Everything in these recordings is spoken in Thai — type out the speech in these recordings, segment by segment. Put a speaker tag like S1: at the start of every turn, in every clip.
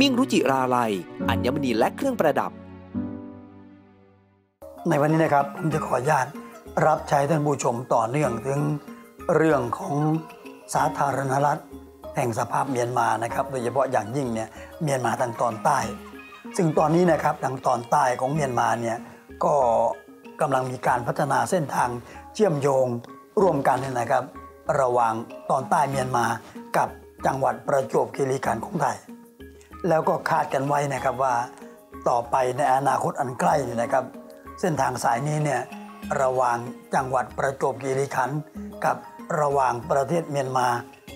S1: มิ่งรุจิราลัย อัญมณีและเครื่องประดับ
S2: ในวันนี้นะครับผมจะขออนุญาตรับใช้ท่านผู้ชมต่อเนื่องถึงเรื่องของสาธารณรัฐแห่งสภาพเมียนมานะครับ โดยเฉพาะอย่างยิ่งเนี่ยเมียนมาทางตอนใต้ ซึ่งตอนนี้นะครับทางตอนใต้ของเมียนมาเนี่ยก็กำลังมีการพัฒนาเส้นทางเชื่อมโยงร่วมกันเนี่ยนะครับ ระหว่างตอนใต้เมียนมากับจังหวัดประจวบคีรีขันธ์ของไทย แล้วก็คาดกันไว้นะครับว่าต่อไปในอนาคตอันใกล้นี่นะครับ เส้นทางสายนี้เนี่ยระหว่างจังหวัดประจวบคีรีขันธ์กับระหว่างประเทศเมียนมา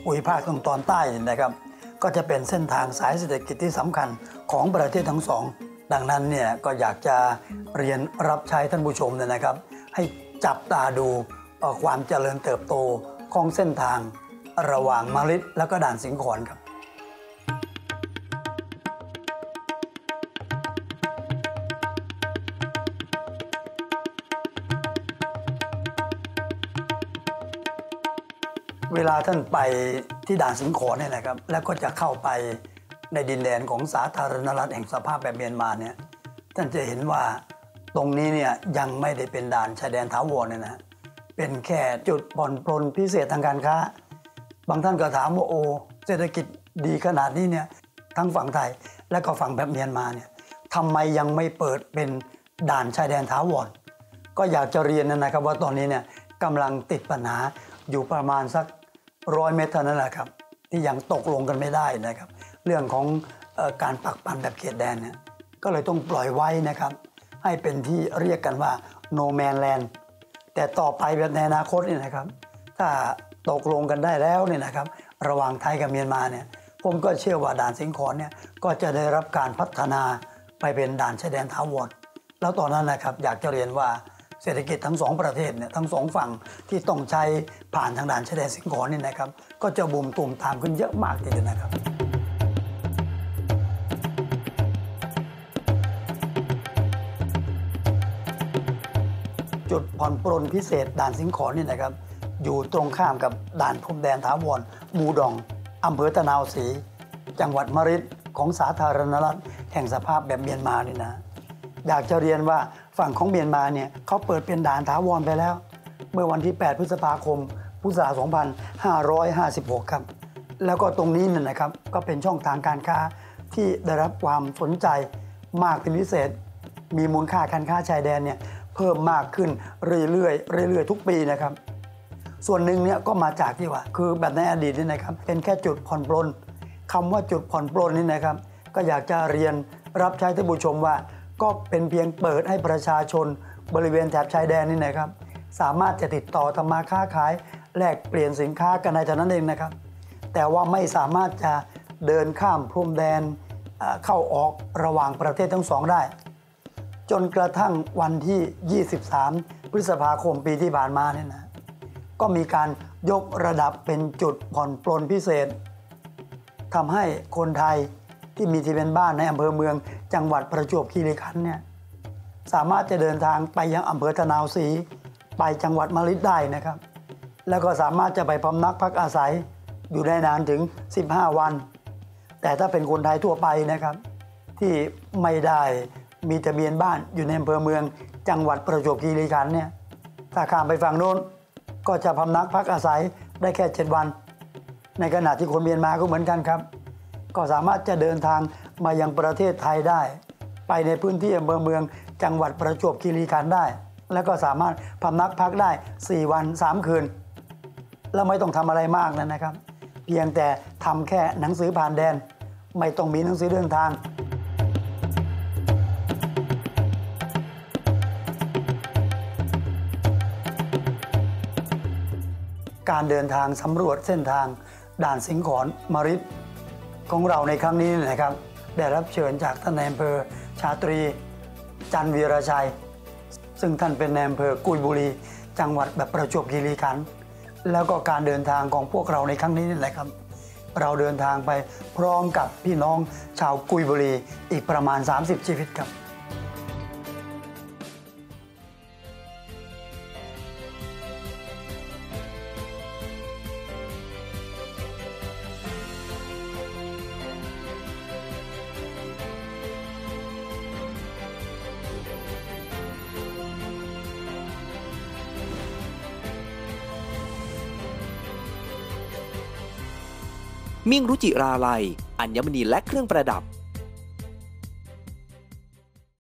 S2: อุยภาคทางตอนใต้นี่นะครับ ก็จะเป็นเส้นทางสายเศรษฐกิจที่สำคัญของประเทศทั้งสอง ดังนั้นเนี่ยก็อยากจะเรียนรับใช้ท่านผู้ชมเนี่ยนะครับ ให้จับตาดูความเจริญเติบโตของเส้นทางระหว่างมาริดแล้วก็ด่านสิงขอนครับ เวลาท่านไปที่ด่านสิงขอนเนี่ยนะครับ แล้วก็จะเข้าไปในดินแดนของสาธารณรัฐแห่งสภาพแบบเมียนมาเนี่ยท่านจะเห็นว่าตรงนี้เนี่ยยังไม่ได้เป็นด่านชายแดนถาวรเนี่ยนะเป็นแค่จุดผ่อนปลนพิเศษทางการค้า บางท่านก็ถามว่าโอเศรษฐกิจดีขนาดนี้เนี่ยทั้งฝั่งไทยและก็ฝั่งแบบเมียนมาเนี่ยทำไมยังไม่เปิดเป็นด่านชายแดนถาวรก็อยากจะเรียนนะครับว่าตอนนี้เนี่ยกำลังติดปัญหา อยู่ประมาณสักร้อยเมตรเท่านั้นแหละครับที่ยังตกลงกันไม่ได้นะครับ เรื่องของออการปักปันแบบเขตแดนเนี่ยก็เลยต้องปล่อยไว้นะครับ ให้เป็นที่เรียกกันว่า no man land แต่ต่อไปแบบในอนาคตเนี่ยนะครับ ถ้าตกลงกันได้แล้วเนี่ยนะครับ ระหว่างไทยกับเมียนมาเนี่ยผมก็เชื่อว่าด่านสิงขอนเนี่ยก็จะได้รับการพัฒนาไปเป็นด่านชายแดนถาวรแล้วตอนนั้นนะครับอยากจะเรียนว่า เศรษฐกิจทั้งสองประเทศเนี่ยทั้งสองฝั่งที่ต้องใช้ผ่านทางด่านชายแดนสิงขอนนี่นะครับ ก็จะบูมตูมตามขึ้นเยอะมากทีเดียวนะครับจุดผ่อนปรนพิเศษด่านสิงขอนนี่นะครับ อยู่ตรงข้ามกับด่านพรมแดนถาวรมูดองอำเภอตะนาวศรีจังหวัดมริดของสาธารณรัฐแห่งสภาพแบบเมียนมานี่นะ อยากจะเรียนว่า ฝั่งของเมียนมาเนี่ยเขาเปิดเป็นด่านถาวรไปแล้ว เมื่อวันที่ 8 พฤษภาคม พุทธศักราช2556 ครับ แล้วก็ตรงนี้เนี่ยนะครับก็เป็นช่องทางการค้าที่ได้รับความสนใจมากเป็นพิเศษ มีมูลค่าการค้าชายแดนเนี่ยเพิ่มมากขึ้นเรื่อยๆเรื่อยๆทุกปีนะครับ ส่วนหนึ่งเนี่ยก็มาจากที่ว่า คือแบบในอดีตนี่นะครับเป็นแค่จุดผ่อนปลนคำว่าจุดผ่อนปลนนี่นะครับ ก็อยากจะเรียนรับใช้ท่านผู้ชมว่า ก็เป็นเพียงเปิดให้ประชาชนบริเวณแถบชายแดนนี่นะครับ สามารถจะติดต่อทำมาค้าขาย แลกเปลี่ยนสินค้ากันในเท่านั้นเองนะครับ แต่ว่าไม่สามารถจะเดินข้ามพรมแดนเอ่อเข้าออกระหว่างประเทศทั้งสองได้ จนกระทั่งวันที่ 23 พฤษภาคมปีที่ผ่านมาเนี่ยนะก็มีการยกระดับเป็นจุดผ่อนปลนพิเศษทำให้คนไทย ที่มีที่เป็นบ้านในอำเภอเมือง จังหวัดประจวบคีรีขันธ์เนี่ยสามารถจะเดินทางไปยังอำเภอตะนาวศรีไปจังหวัดมะริดได้นะครับ แล้วก็สามารถจะไปพำนักพักอาศัยอยู่ได้นานถึง 15 วัน แต่ถ้าเป็นคนไทยทั่วไปนะครับ ที่ไม่ได้มีทะเบียนบ้านอยู่ในอำเภอเมือง จังหวัดประจวบคีรีขันธ์เนี่ยถ้าข้ามไปฝั่งโน้นก็จะพำนักพักอาศัยได้แค่ 7 วัน ในขณะที่คนเมียนมาก็เหมือนกันครับ ก็สามารถจะเดินทางมายังประเทศไทยได้ ไปในพื้นที่อำเภอเมือง จังหวัดประจวบคีรีขันธ์ได้ แล้วก็สามารถพำนักพักได้ 4 วัน 3 คืน แล้วไม่ต้องทำอะไรมากนะนะครับ เพียงแต่ทำแค่หนังสือผ่านแดน ไม่ต้องมีหนังสือเดินทางการเดินทางสำรวจเส้นทางด่านสิงขอนมริด ของเราในครั้งนี้นะครับ ได้รับเชิญจากท่านนายอำเภอชาตรี จันวีรชัย ซึ่งท่านเป็นนายอำเภอกุยบุรี จังหวัดแบบประจวบคีรีขันธ์แล้วก็การเดินทางของพวกเราในครั้งนี้นี่แหละครับ เราเดินทางไปพร้อมกับพี่น้องชาวกุยบุรีอีกประมาณ 30 ชีวิตครับ
S1: มิ่งรุจิราลัย อัญมณีและเครื่องประดับ